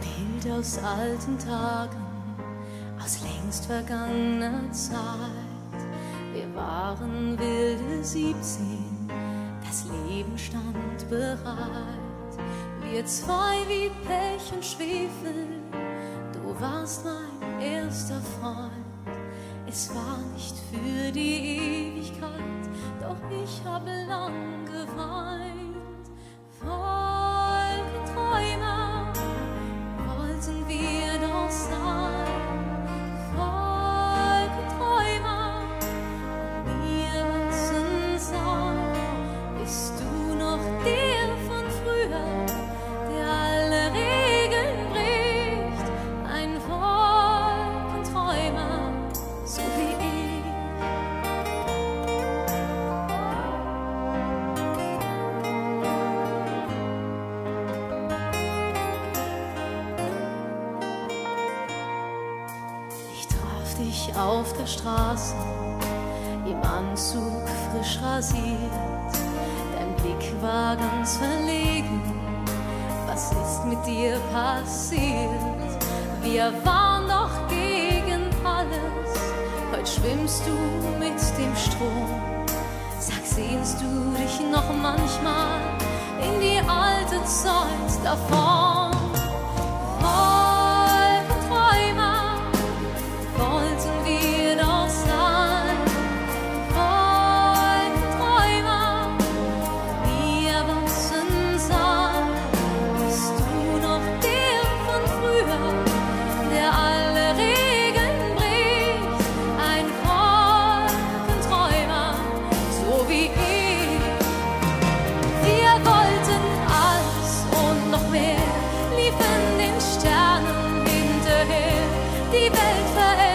Bild aus alten Tagen, aus längst vergangener Zeit. Wir waren wilde 17, das Leben stand bereit. Wir zwei wie Pech und Schwefel, du warst mein erster Freund. Es war nicht für die Ewigkeit, doch ich habe lang dich auf der Straße, im Anzug frisch rasiert. Dein Blick war ganz verlegen. Was ist mit dir passiert? Wir waren doch gegen alles. Heute schwimmst du mit dem Strom. Sag, sehnst du dich noch manchmal in die alte Zeit davon? forever.